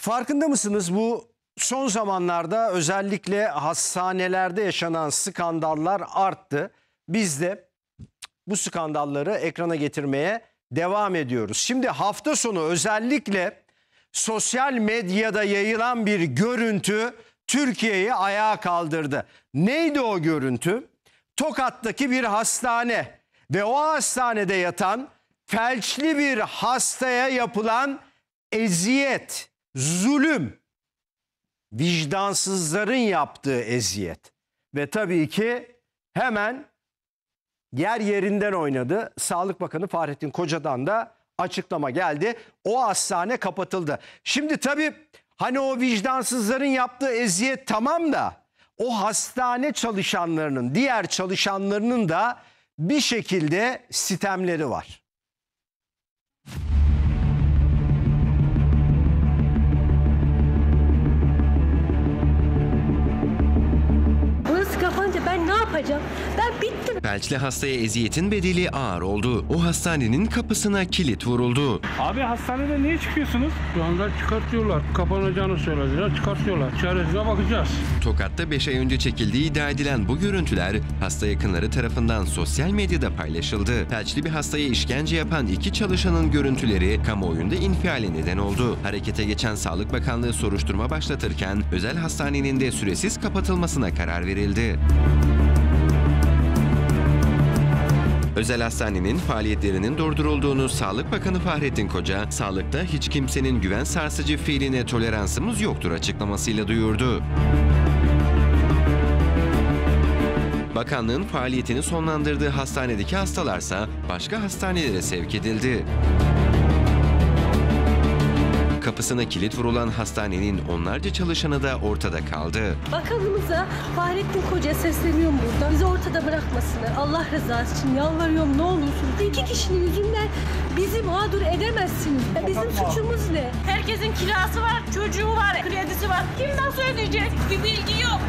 Farkında mısınız bu son zamanlarda özellikle hastanelerde yaşanan skandallar arttı. Biz de bu skandalları ekrana getirmeye devam ediyoruz. Şimdi hafta sonu özellikle sosyal medyada yayılan bir görüntü Türkiye'yi ayağa kaldırdı. Neydi o görüntü? Tokat'taki bir hastane ve o hastanede yatan felçli bir hastaya yapılan eziyet, zulüm, vicdansızların yaptığı eziyet. Ve tabii ki hemen yer yerinden oynadı. Sağlık Bakanı Fahrettin Koca'dan da açıklama geldi. O hastane kapatıldı. Şimdi tabii hani o vicdansızların yaptığı eziyet tamam da o hastane çalışanlarının, diğer çalışanlarının da bir şekilde sitemleri var. Ben ne yapacağım? Ben bittim. Felçli hastaya eziyetin bedeli ağır oldu. O hastanenin kapısına kilit vuruldu. Abi hastanede niye çıkıyorsunuz? Şu anda çıkartıyorlar. Kapanacağını söylediler. Çıkartıyorlar. Çaresine bakacağız. Tokat'ta 5 ay önce çekildiği iddia edilen bu görüntüler hasta yakınları tarafından sosyal medyada paylaşıldı. Felçli bir hastaya işkence yapan iki çalışanın görüntüleri kamuoyunda infiale neden oldu. Harekete geçen Sağlık Bakanlığı soruşturma başlatırken özel hastanenin de süresiz kapatılmasına karar verildi. Özel hastanenin faaliyetlerinin durdurulduğunu Sağlık Bakanı Fahrettin Koca, sağlıkta hiç kimsenin güven sarsıcı fiiline toleransımız yoktur açıklamasıyla duyurdu. Bakanlığın faaliyetini sonlandırdığı hastanedeki hastalarsa başka hastanelere sevk edildi. Kapısına kilit vurulan hastanenin onlarca çalışanı da ortada kaldı. Bakanımıza Fahrettin Koca sesleniyorum burada. Bizi ortada bırakmasınlar. Allah rızası için yalvarıyorum ne olursunuz. İki kişinin yüzünden bizi mağdur edemezsiniz. Bizim suçumuz ne? Herkesin kirası var, çocuğu var, kredisi var. Kim nasıl ödeyecek? Bir bilgi yok.